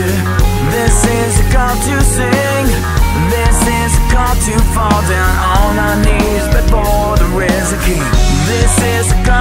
danger This is a call to sing. This is a call to fall down. On our knees Before there is a king This is a call